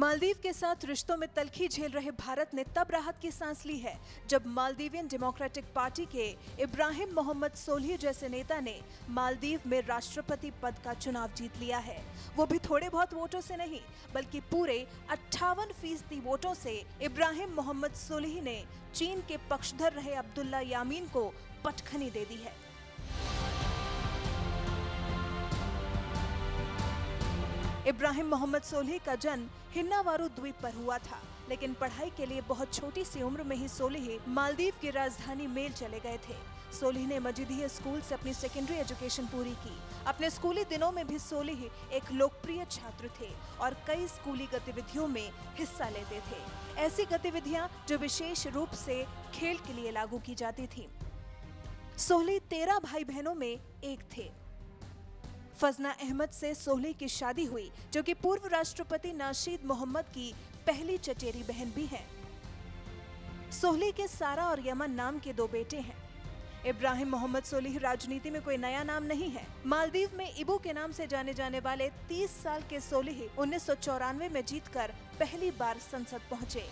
मालदीव के साथ रिश्तों में तलखी झेल रहे भारत ने तब राहत की सांस ली है, जब मालदीवियन डेमोक्रेटिक पार्टी के इब्राहिम मोहम्मद सोलह जैसे नेता ने मालदीव में राष्ट्रपति पद का चुनाव जीत लिया है। वो भी थोड़े बहुत वोटों से नहीं, बल्कि पूरे अट्ठावन फ़ीसदी वोटों से इब्राहिम मोहम्मद सोलह ने चीन के पक्षधर रहे अब्दुल्ला यामीन को पटखनी दे दी है। इब्राहिम मोहम्मद सोलह का जन्म हिन्नावारू द्वीप पर हुआ था, लेकिन पढ़ाई के लिए बहुत छोटी सी उम्र में ही सोलही मालदीव की राजधानी मेल चले गए थे। सोलह ने मजीदी स्कूल से अपनी सेकेंडरी एजुकेशन पूरी की। अपने स्कूली दिनों में भी सोलही एक लोकप्रिय छात्र थे और कई स्कूली गतिविधियों में हिस्सा लेते थे। ऐसी गतिविधियाँ जो विशेष रूप से खेल के लिए लागू की जाती थी। सोहली तेरह भाई बहनों में एक थे। फजना अहमद से सोहली की शादी हुई, जो कि पूर्व राष्ट्रपति नाशीद मोहम्मद की पहली चचेरी बहन भी है। सोहली के सारा और यमन नाम के दो बेटे हैं। इब्राहिम मोहम्मद सोलिह राजनीति में कोई नया नाम नहीं है। मालदीव में इबू के नाम से जाने जाने वाले 30 साल के सोलिह उन्नीस सौ चौरानवे में जीतकर पहली बार संसद पहुँचे।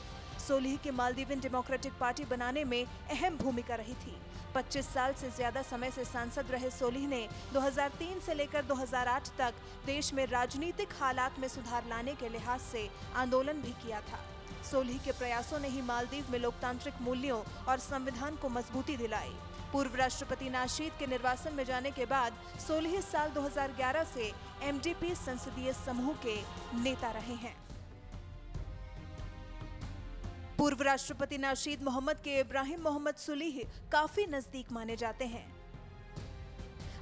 सोलिह की मालदीवियन डेमोक्रेटिक पार्टी बनाने में अहम भूमिका रही थी। 25 साल से ज़्यादा समय से सांसद रहे सोलिह ने 2003 से लेकर 2008 तक देश में राजनीतिक हालात में सुधार लाने के लिहाज से आंदोलन भी किया था। सोलिह के प्रयासों ने ही मालदीव में लोकतांत्रिक मूल्यों और संविधान को मजबूती दिलाई। पूर्व राष्ट्रपति नाशीद के निर्वासन में जाने के बाद सोलह साल 2011 से एमडीपी संसदीय समूह के नेता रहे हैं। पूर्व राष्ट्रपति नाशीद मोहम्मद के इब्राहिम मोहम्मद सुलीह काफ़ी नज़दीक माने जाते हैं।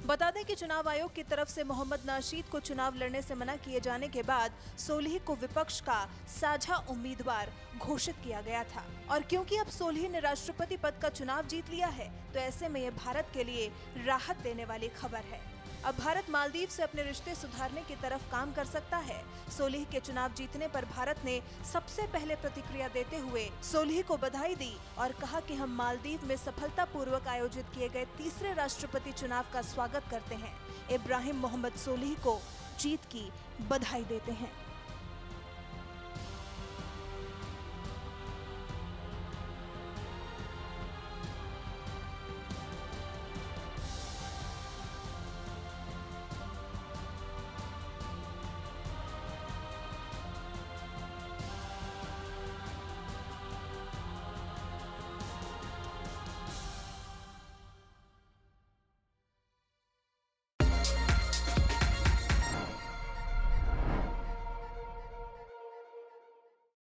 बता दें कि चुनाव आयोग की तरफ़ से मोहम्मद नाशीद को चुनाव लड़ने से मना किए जाने के बाद सोलह को विपक्ष का साझा उम्मीदवार घोषित किया गया था। और क्योंकि अब सोलह ने राष्ट्रपति पद का चुनाव जीत लिया है तो ऐसे में ये भारत के लिए राहत देने वाली खबर है। अब भारत मालदीव से अपने रिश्ते सुधारने की तरफ़ काम कर सकता है। सोलिह के चुनाव जीतने पर भारत ने सबसे पहले प्रतिक्रिया देते हुए सोलिह को बधाई दी और कहा कि हम मालदीव में सफलता पूर्वक आयोजित किए गए तीसरे राष्ट्रपति चुनाव का स्वागत करते हैं। इब्राहिम मोहम्मद सोलिह को जीत की बधाई देते हैं।